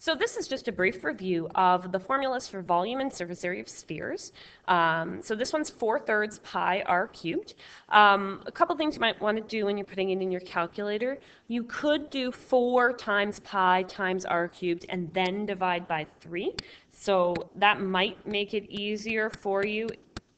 So this is just a brief review of the formulas for volume and surface area of spheres. Um, so this one's 4 thirds pi r cubed. Um, a couple things you might want to do when you're putting it in your calculator. You could do 4 times pi times r cubed and then divide by 3. So that might make it easier for you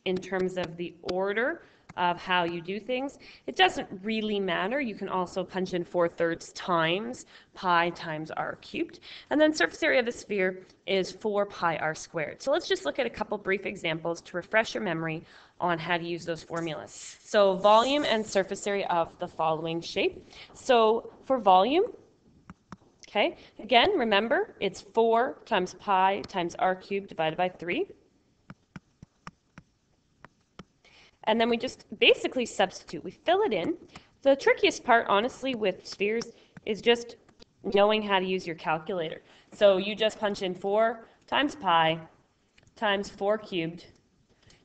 in terms of the order of how you do things. It doesn't really matter. You can also punch in 4 thirds times pi times r cubed. And then surface area of a sphere is 4 pi r squared. So let's just look at a couple brief examples to refresh your memory on how to use those formulas. So volume and surface area of the following shape. So for volume, okay, again, remember, it's 4 times pi times r cubed divided by 3. And then we just basically substitute. We fill it in. The trickiest part, honestly, with spheres is just knowing how to use your calculator. So you just punch in 4 times pi times 4 cubed,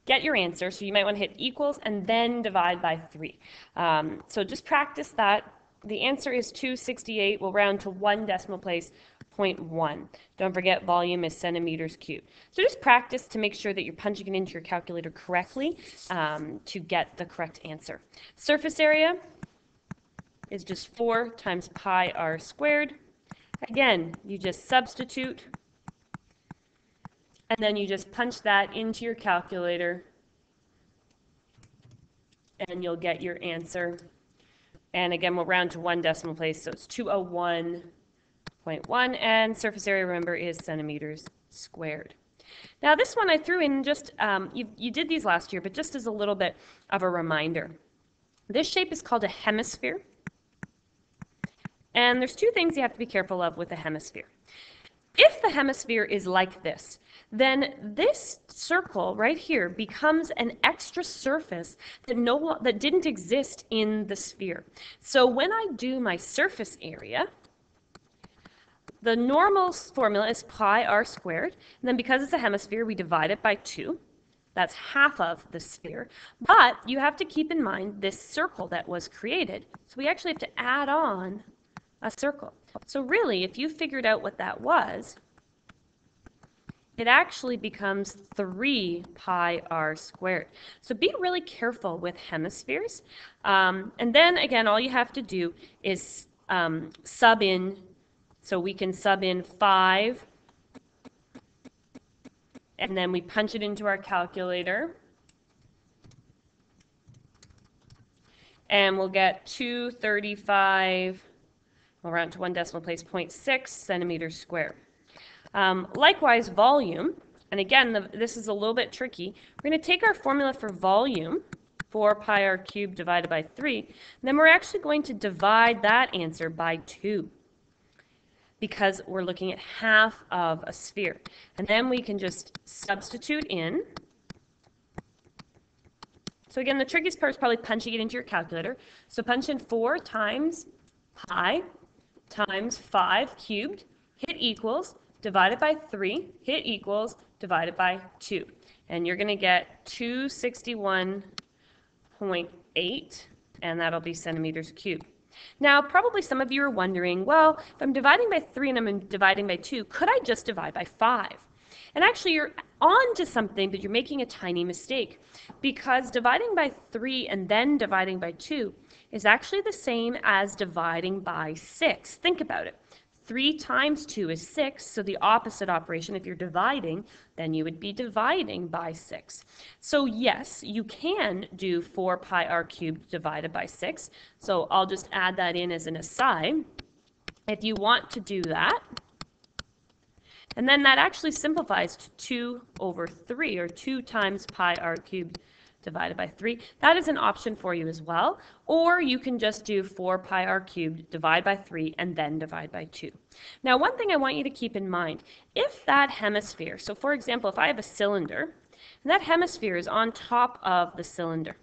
get your answer. So you might want to hit equals and then divide by 3. Um, so just practice that. The answer is 268. We'll round to one decimal place 0.1. Don't forget volume is centimeters cubed. So just practice to make sure that you're punching it into your calculator correctly um, to get the correct answer. Surface area is just 4 times pi r squared. Again, you just substitute and then you just punch that into your calculator and you'll get your answer. And again, we'll round to one decimal place, so it's 201 0.1, and surface area, remember, is centimeters squared. Now this one I threw in just, um, you, you did these last year, but just as a little bit of a reminder. This shape is called a hemisphere. And there's two things you have to be careful of with a hemisphere. If the hemisphere is like this, then this circle right here becomes an extra surface that no that didn't exist in the sphere. So when I do my surface area, the normal formula is pi r squared, and then because it's a hemisphere, we divide it by 2. That's half of the sphere. But you have to keep in mind this circle that was created. So we actually have to add on a circle. So really, if you figured out what that was, it actually becomes 3 pi r squared. So be really careful with hemispheres. Um, and then again, all you have to do is um, sub in so we can sub in 5, and then we punch it into our calculator. And we'll get 235, we'll round to one decimal place, 0.6 centimeters squared. Um, likewise, volume, and again, the, this is a little bit tricky. We're going to take our formula for volume, 4 pi r cubed divided by 3, and then we're actually going to divide that answer by 2 because we're looking at half of a sphere. And then we can just substitute in. So again, the trickiest part is probably punching it into your calculator. So punch in 4 times pi times 5 cubed, hit equals, divided by 3, hit equals, divided by 2. And you're going to get 261.8, and that'll be centimeters cubed. Now, probably some of you are wondering, well, if I'm dividing by 3 and I'm dividing by 2, could I just divide by 5? And actually, you're on to something, but you're making a tiny mistake because dividing by 3 and then dividing by 2 is actually the same as dividing by 6. Think about it. 3 times 2 is 6, so the opposite operation, if you're dividing, then you would be dividing by 6. So yes, you can do 4 pi r cubed divided by 6. So I'll just add that in as an aside. If you want to do that, and then that actually simplifies to 2 over 3, or 2 times pi r cubed divided by 3. That is an option for you as well. Or you can just do 4 pi r cubed, divide by 3, and then divide by 2. Now, one thing I want you to keep in mind, if that hemisphere, so for example, if I have a cylinder, and that hemisphere is on top of the cylinder,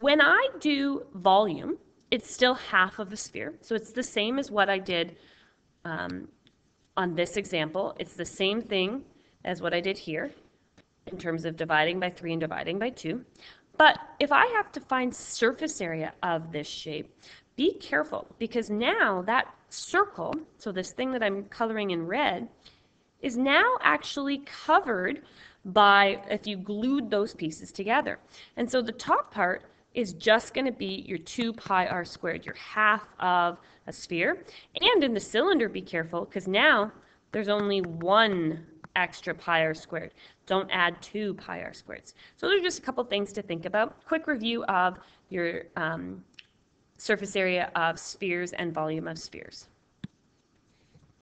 when I do volume, it's still half of a sphere. So it's the same as what I did um, on this example. It's the same thing as what I did here in terms of dividing by 3 and dividing by 2. But if I have to find surface area of this shape, be careful because now that circle, so this thing that I'm coloring in red, is now actually covered by if you glued those pieces together. And so the top part is just going to be your 2 pi r squared, your half of a sphere. And in the cylinder, be careful because now there's only one extra pi r squared. Don't add two pi r squareds. So there's just a couple things to think about. Quick review of your um, surface area of spheres and volume of spheres.